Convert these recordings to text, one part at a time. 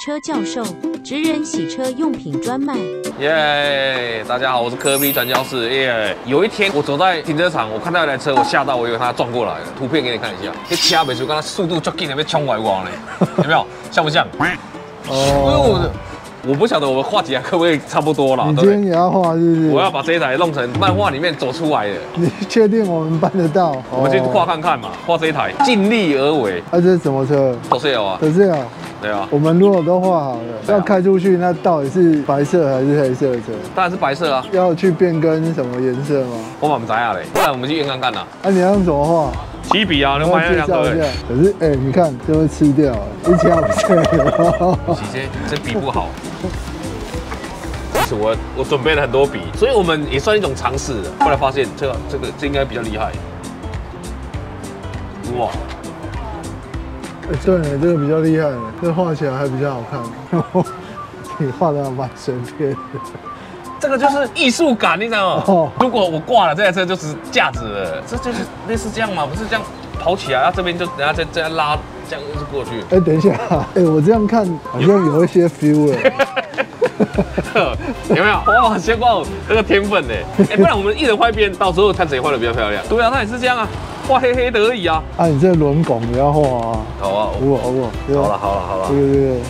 车教授，职人洗车用品专卖。耶大家好，我是科比传教士。耶、有一天我走在停车场，我看到一台车，我吓到，我以为它撞过来了。图片给你看一下，这车没出，刚刚速度就紧的被冲过来我嘞，有没有？像不像？因为我哦，我不晓得我们画起来可不可以差不多了，你对不对？今天也要画是不是？我要把这一台弄成漫画里面走出来的，你确定我们办得到？我们去画哦。看看嘛，画这一台，尽力而为。啊，这是什么车？都是有啊，可是啊，对啊，我们如果都画好了，要开出去，那到底是白色还是黑色的车？当然是白色啊，要去变更什么颜色吗？我满不知啊嘞，不然我们去验看看呐。啊，你要用什么画？起笔啊，能我买那两个介绍一。下。可是，哎、你看，就会吃掉，一条不对了。其实这笔不好。是我我准备了很多笔，所以我们也算一种尝试了。后来发现这个这个这应该比较厉害。哇，哎对呢，这个比较厉害，这画起来还比较好看。你画的蛮随便的。这个就是艺术感，你知道吗？哦如果我挂了这台车就是架子了，这就是类似这样嘛，不是这样跑起来，然后这边就等下再这样拉，这样就过去。哎、等一下，哎、我这样看好像有一些 feel 了。有没有？哇，先挂我这个天分呢！哎，不然我们一人画一边，到时候看谁画的比较漂亮。对啊，那也是这样啊，画黑黑的而已啊。啊，你这轮拱也要画啊，好啊，好啊好？了好了好了对。对对。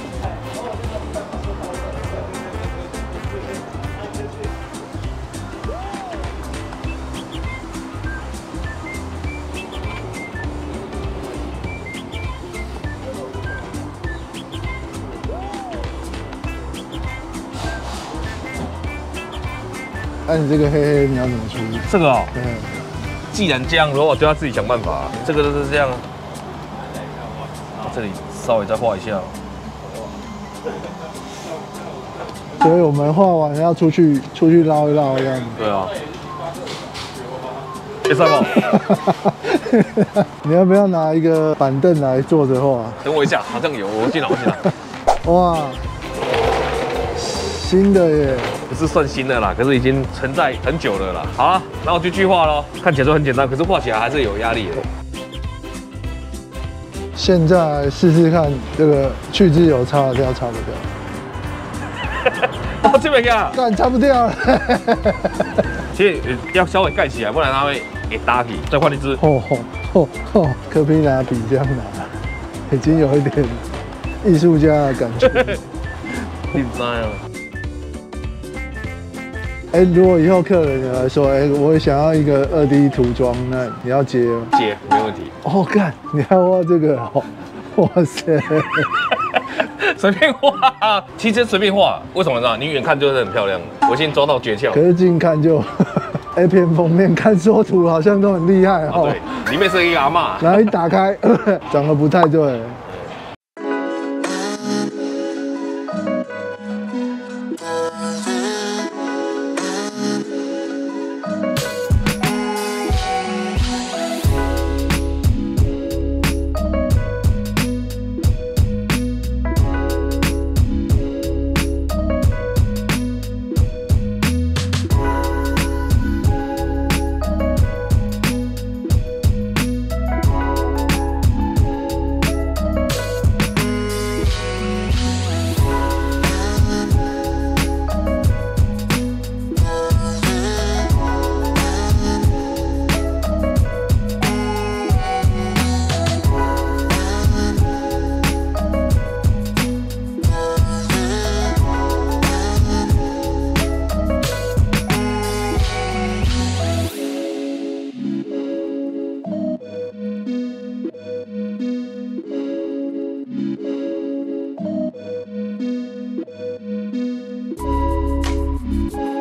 那、你这个黑黑你要怎么处理？这个哦，对，既然这样的话，我就要自己想办法。这个就是这样啊，这里稍微再画一下。所以我们画完要出去出去捞一捞这样子。对啊。哎，三宝，你要不要拿一个板凳来坐着画？等我一下，好像有，我进来，我进来。哇，新的耶！不是算新的啦，可是已经存在很久了啦。好了，那我就去画咯。看起来都很简单，可是画起来还是有压力的。现在来试试看这个去脂油擦得掉擦不掉？哦，这边看，干擦不掉了！其实呃要稍微盖起来，不然它会给搭起。再换一支。吼吼吼吼！科比拿笔这样拿，已经有一点艺术家的感觉。第三啊。哎、如果以后客人来说，哎、我想要一个二 D 涂装，那你要接吗？接没问题，哦，干，你还画这个哦？哇塞！随便画，其实随便画，为什么呢？你远看就是很漂亮的。我先抓到诀窍可。是近看就 A 片封面看缩图好像都很厉害啊，哦。对，里面是一个阿嬷。然后一打开，长得不太对。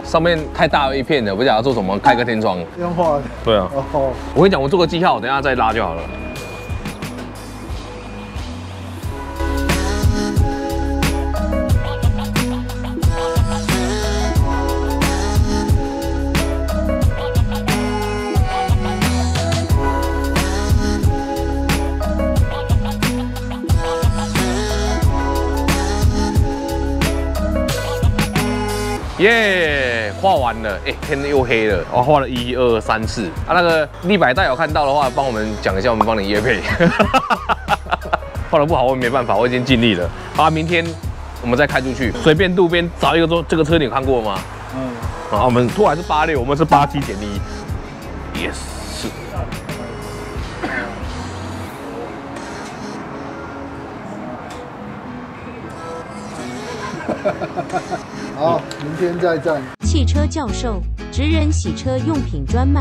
上面太大了一片了，不晓得做什么，开个天窗。用画的。对啊，哦，我跟你讲，我做个记号，等一下再拉就好了。耶画完了，哎、天又黑了，我画了一二三四啊，那个立百代有看到的话，帮我们讲一下，我们帮你约配。画的不好，我也没办法，我已经尽力了。啊，明天我们再开出去，随便路边找一个说这个车你有看过吗？嗯，然后我们突然是八六，我们是八七点一，yes 是。好，明天再战。汽车教授，职人洗车用品专卖。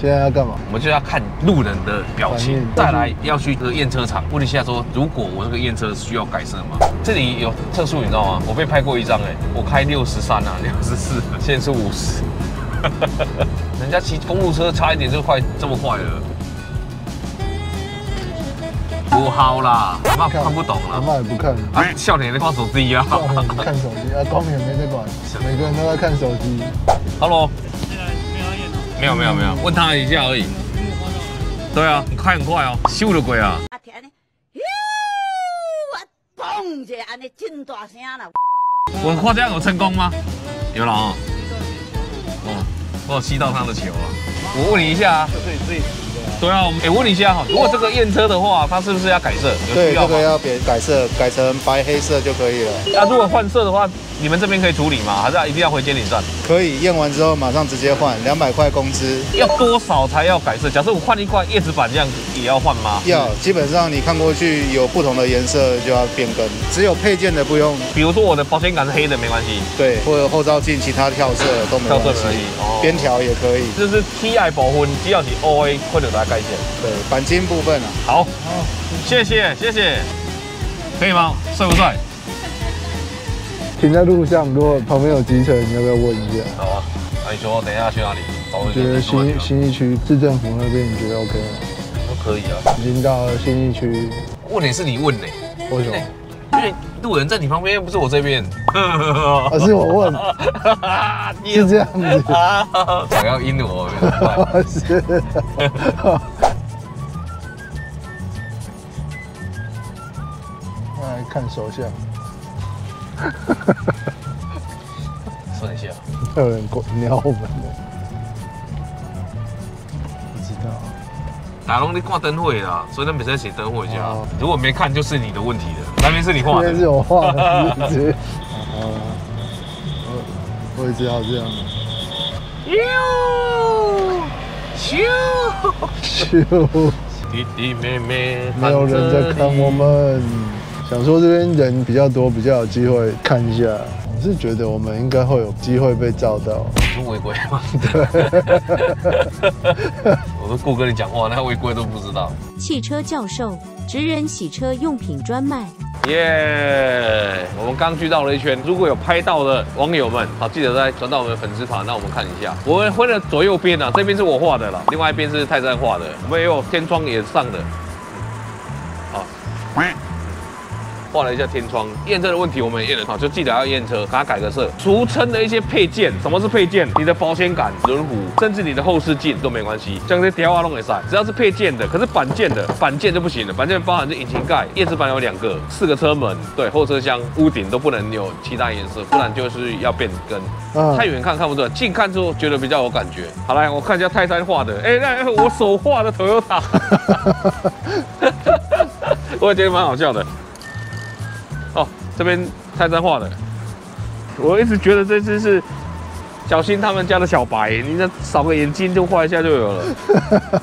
现在要干嘛？我们就要看路人的表情，再来要去这个验车场问一下说，如果我这个验车需要改色吗？这里有测速，你知道吗？我被拍过一张哎，我开六十三啊，六十四，现在是五十，人家骑公路车差一点就快这么快了，不好啦，阿妈看不懂阿了，妈也不看，啊，笑脸在看手机啊。看手机，啊，光也没在管，每个人都在看手机。，Hello，没有没有没有，问他一下而已，对啊，你开很快哦，秀的鬼啊！啊，听安尼，哟，啊，嘣一下，安尼真大声啦！我夸张有成功吗？有了啊、哦，我有吸到他的球了。我问你一下啊，这是自己对啊，我问你一下哈，如果这个验车的话，它是不是要改色？对，这个？要别改色，改成白黑色就可以了。那、如果换色的话，你们这边可以处理吗？还是要一定要回监理站？可以验完之后马上直接换，两百块工资。要多少才要改色？假设我换一块叶子板，这样子也要换吗？要基本上你看过去有不同的颜色就要变更，只有配件的不用。比如说我的保险杆是黑的，没关系。对，或者后照镜其他跳色都没关系跳色没关系哦，边条也可以。这是 T I 保分，只要你 O A 或者来改线。对，钣金部分啊，好，谢谢谢谢，可以吗？帅不帅？停在路上，如果旁边有机车，你要不要问一下？好啊，那你说等一下去哪里？我我觉得新新义区市政府那边，你觉得 OK 吗？都可以啊。已经到了新义区，问题是你问呢、为什么？因为路人在你旁边，又不是我这边。啊，是我问，你是这样子，啊，想要阴我，是。来看手相，算一下。有人过鸟我们打龙你挂灯会啦，所以他们比赛写灯会家哦。如果没看，就是你的问题了。那边是你画今天是。我画的，是不是？哦，我我也知道这样。咻咻，就弟弟妹妹，没有人在看我们，想说这边人比较多，比较有机会看一下。我是觉得我们应该会有机会被照到。你是违规吗？我都顾跟你讲话，那违规都不知道。汽车教授，职人洗车用品专卖。耶我们刚去绕了一圈，如果有拍到的网友们，好记得再转到我们的粉丝团，让我们看一下。我们分了左右边啊，这边是我画的了，另外一边是泰山画的，我们也有天窗也上的。好，画了一下天窗，验车的问题我们也验了，好，就记得要验车，给它改个色。俗称的一些配件，什么是配件？你的保险杆、轮毂，甚至你的后视镜都没关系，像这些条啊弄也晒，只要是配件的，可是板件的，板件就不行了。板件包含这引擎盖、叶子板有两个，四个车门，对，后车厢、屋顶都不能有其他颜色，不然就是要变更。嗯太远看看不出来，近看之后觉得比较有感觉。好来，我看一下泰山画的，哎、那我手画的 Toyota，我也觉得蛮好笑的。哦，这边泰山画的，我一直觉得这只是小新他们家的小白，你那少个眼睛就画一下就有了。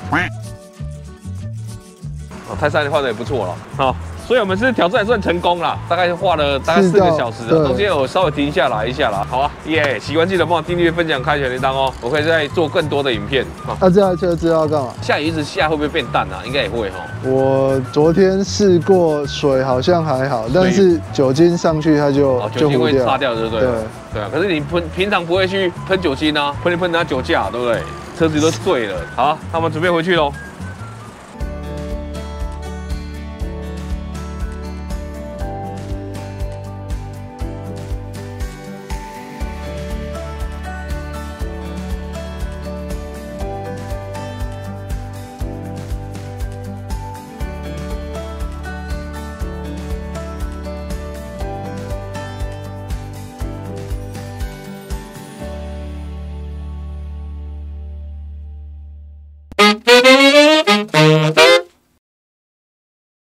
哦，泰山画的也不错了，好、所以我们是挑战也算成功了，大概画了大概四个小时中间有稍微停下来一下啦。好啊，耶、喜欢记得帮我订阅、分享、开小铃铛哦，我可以再做更多的影片。好、那、这台车知道要干嘛？下雨一直下会不会变淡啊？应该也会哈、我昨天试过，水好像还好，但是酒精上去它就、哦，酒精会。擦掉，对不对？对，对啊。可是你喷平常不会去喷酒精啊，喷一喷它酒驾，对不对？车子都醉了。好，那我们准备回去喽。